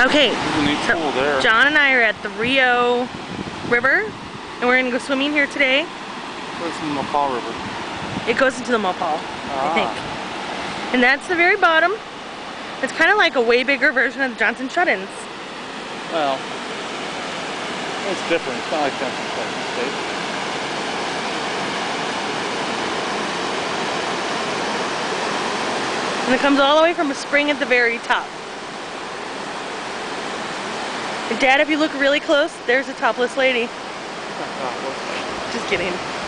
Okay, There's a neat so. John and I are at the Rio River, and we're gonna go swimming here today. Where's the Mopan River? It goes into the Mopan, I Ah. think. And that's the very bottom. It's kind of like a way bigger version of the Johnson Shut-ins. Well, it's different. It's not like Johnson Shut-in State. And it comes all the way from a spring at the very top. Dad, if you look really close, there's a topless lady. Just kidding.